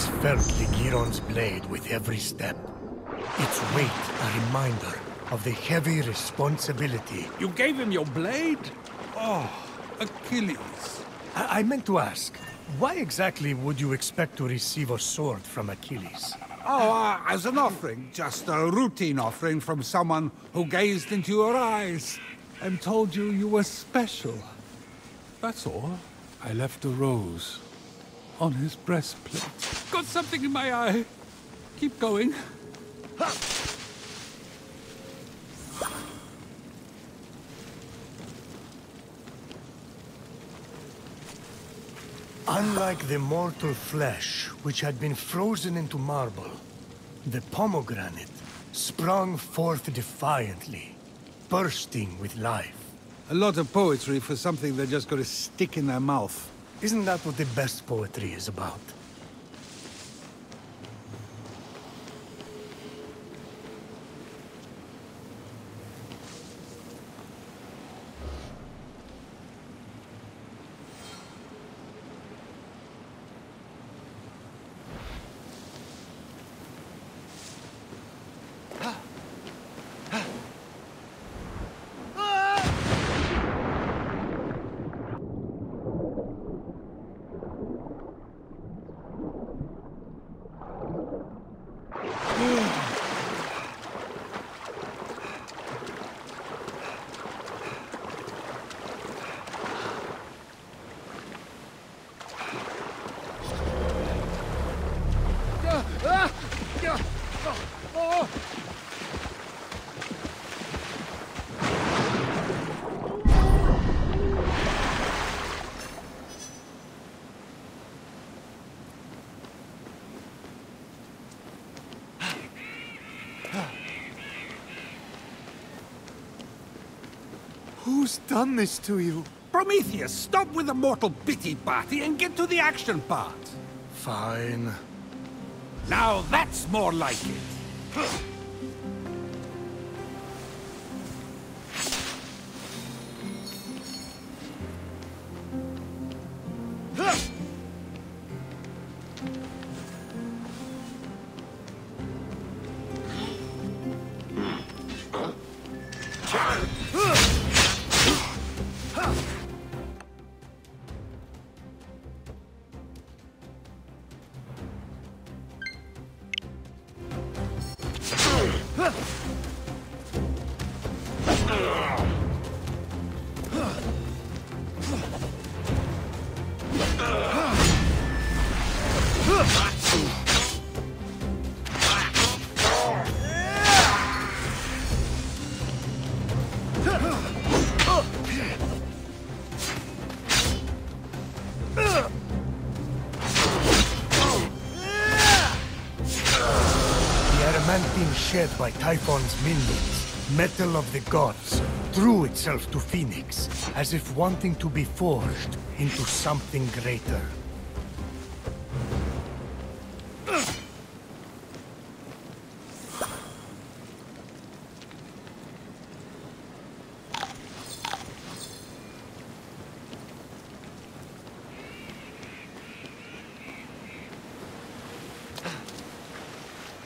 Fenyx felt Ligiron's blade with every step. Its weight a reminder of the heavy responsibility. You gave him your blade? Oh, Achilles. I, I meant to ask, why exactly would you expect to receive a sword from Achilles? Oh, uh, as an offering. Just a routine offering from someone who gazed into your eyes and told you you were special. That's all. I left a rose on his breastplate. Got something in my eye. Keep going. Ha! Unlike the mortal flesh, which had been frozen into marble, the pomegranate sprung forth defiantly, bursting with life. A lot of poetry for something they're just going to stick in their mouth. Isn't that what the best poetry is about? Who's done this to you? Prometheus, stop with the mortal pity-party and get to the action part. Fine. Now that's more like it. The shed by Typhon's minions, metal of the gods, threw itself to Fenyx, as if wanting to be forged into something greater.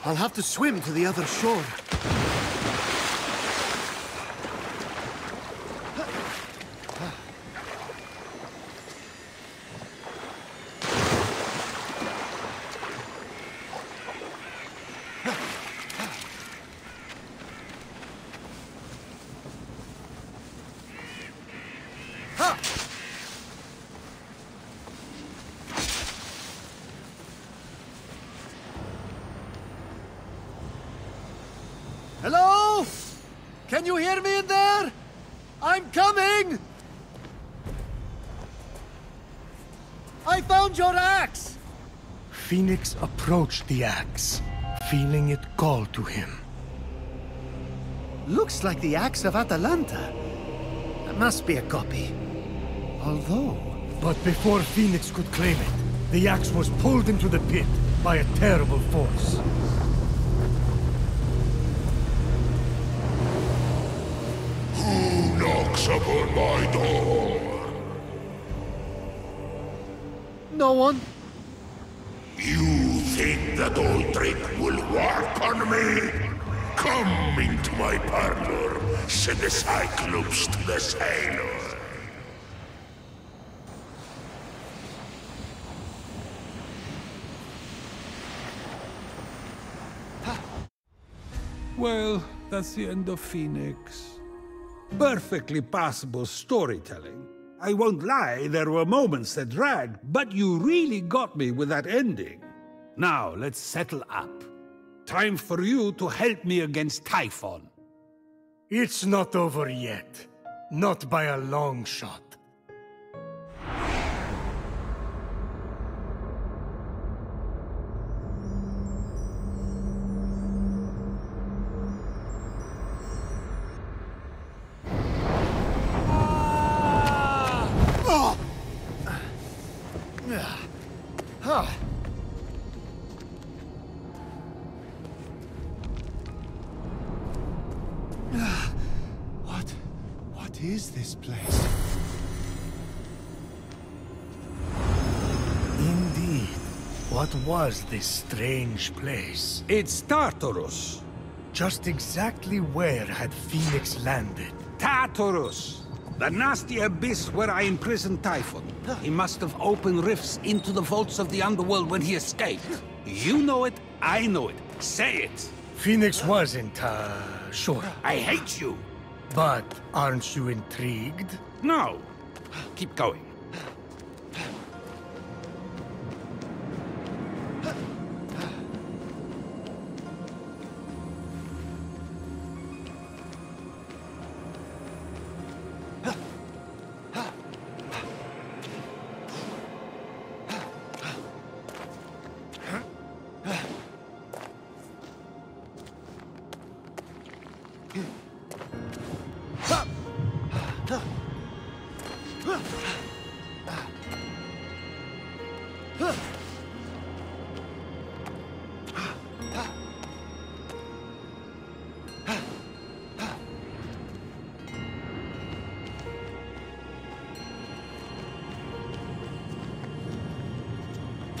I'll have to swim to the other shore. Hello? Can you hear me in there? I'm coming! I found your axe! Fenyx approached the axe, feeling it call to him. Looks like the axe of Atalanta. That must be a copy. Although... But before Fenyx could claim it, the axe was pulled into the pit by a terrible force. Who knocks upon my door? No one? You think that old trick will work on me? Come into my parlor, said the Cyclops to the sailor. Well, that's the end of Fenyx. Perfectly passable storytelling. I won't lie, there were moments that dragged, but you really got me with that ending. Now, let's settle up. Time for you to help me against Typhon. It's not over yet. Not by a long shot. Is this place? Indeed. What was this strange place? It's Tartarus. Just exactly where had Fenyx landed? Tartarus! The nasty abyss where I imprisoned Typhon. He must have opened rifts into the vaults of the underworld when he escaped. You know it, I know it. Say it! Fenyx wasn't, uh, sure. I hate you! But aren't you intrigued? No! Keep going.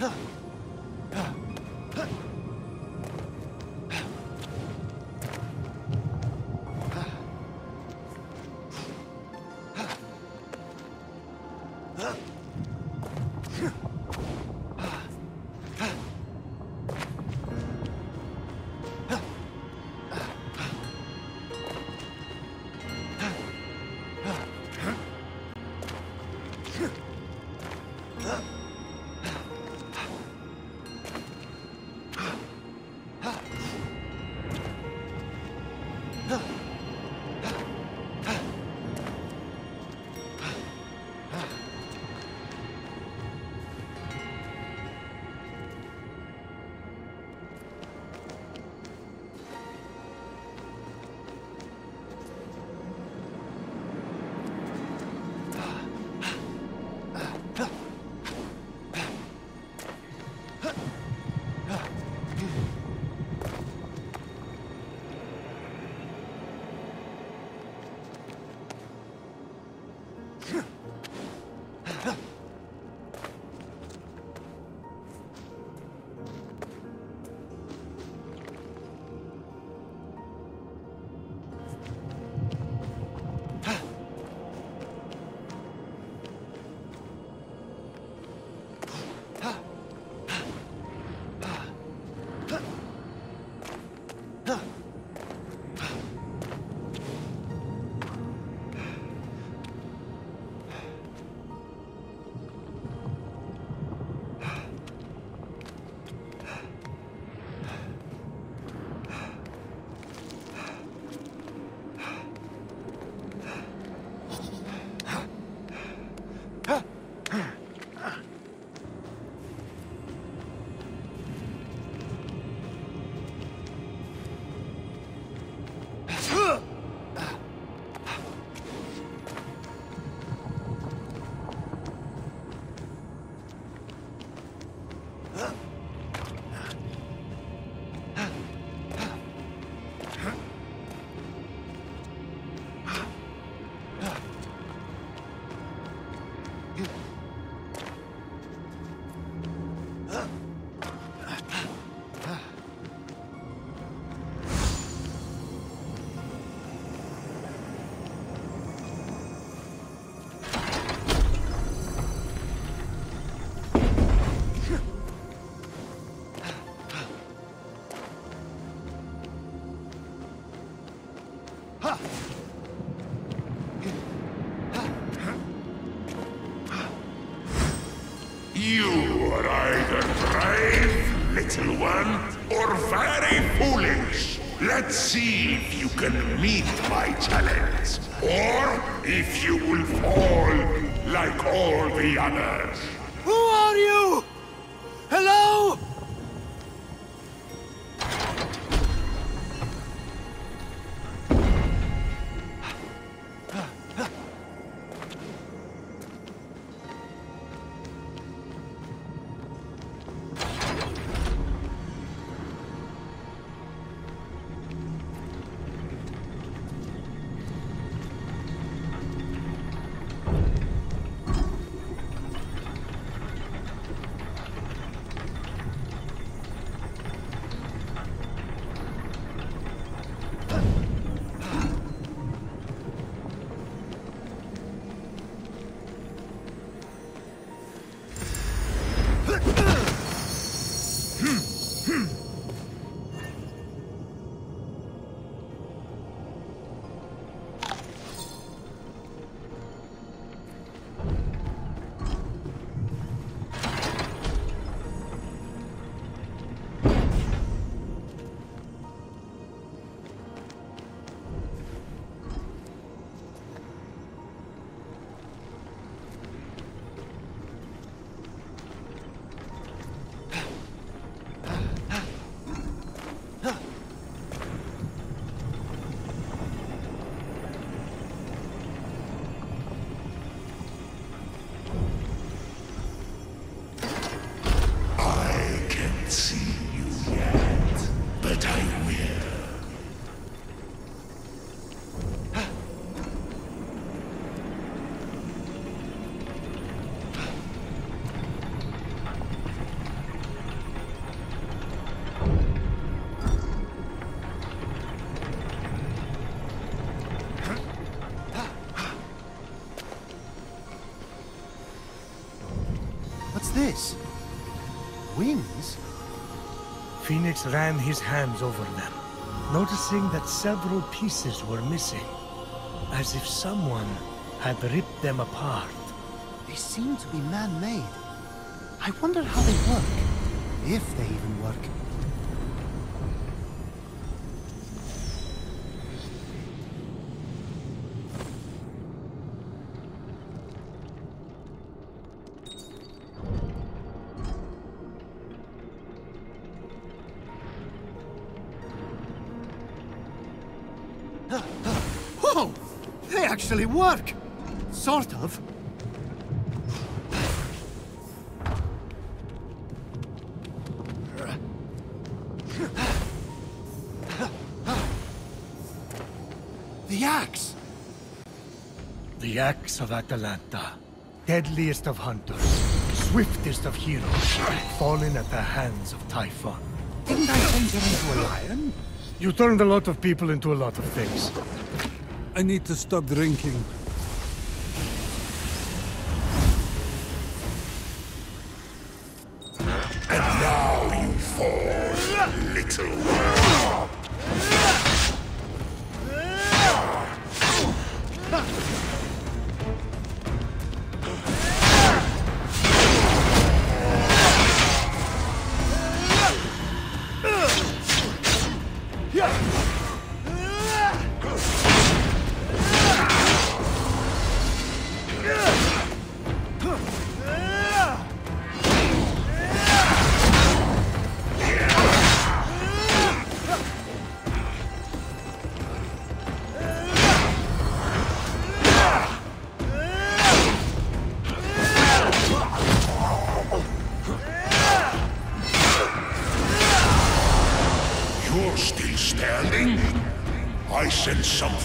Huh? You see if you can meet my challenge, or if you will fall like all the others. This? Wings? Fenyx ran his hands over them, noticing that several pieces were missing, as if someone had ripped them apart. They seem to be man-made. I wonder how they work. If they even work. Work! Sort of. The axe! The axe of Atalanta, deadliest of hunters, swiftest of heroes, fallen at the hands of Typhon. Didn't I change him into a lion? You turned a lot of people into a lot of things. I need to stop drinking. And now you fall, little one. Sense something